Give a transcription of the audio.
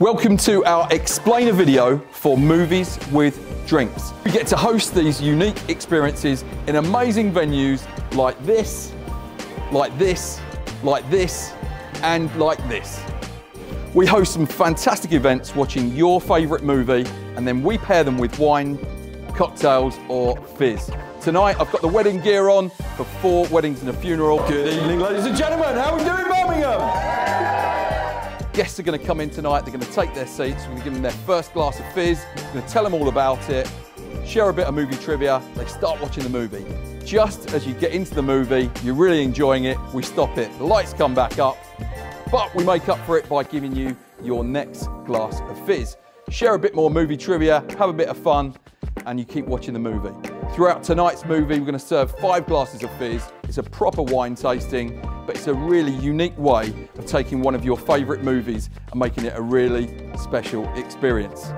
Welcome to our explainer video for movies with drinks. We get to host these unique experiences in amazing venues like this, like this, like this, and like this. We host some fantastic events watching your favourite movie and then we pair them with wine, cocktails or fizz. Tonight I've got the wedding gear on for four weddings and a funeral. Good evening, ladies and gentlemen. How are we doing, Birmingham? Guests are going to come in tonight, they're going to take their seats, we're going to give them their first glass of fizz, we're going to tell them all about it, share a bit of movie trivia, they start watching the movie. Just as you get into the movie, you're really enjoying it, we stop it, the lights come back up, but we make up for it by giving you your next glass of fizz. Share a bit more movie trivia, have a bit of fun, and you keep watching the movie. Throughout tonight's movie, we're going to serve five glasses of fizz. It's a proper wine tasting, but it's a really unique way of taking one of your favourite movies and making it a really special experience.